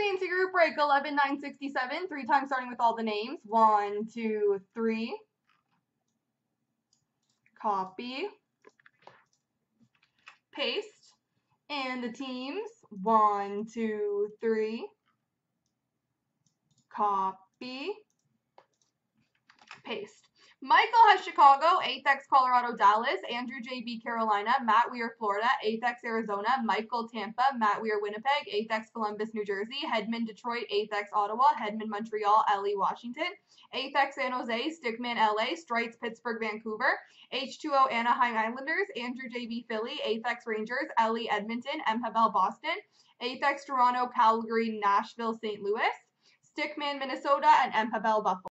CNC group break 11967. Three times starting with all the names. One, two, three. Copy. Paste. And the teams. One, two, three. Copy. Paste. Michael has Chicago, 8X Colorado, Dallas, Andrew JB Carolina, Matt Weir Florida, 8X Arizona, Michael Tampa, Matt Weir Winnipeg, 8X Columbus New Jersey, Hedman Detroit, 8X Ottawa, Hedman Montreal, Ellie Washington, 8X San Jose, Stickman LA, Strites Pittsburgh Vancouver, H2O Anaheim Islanders, Andrew JB Philly, 8X Rangers, Ellie Edmonton, MHBL Boston, 8X Toronto, Calgary, Nashville, St. Louis, Stickman Minnesota, and MHBL Buffalo.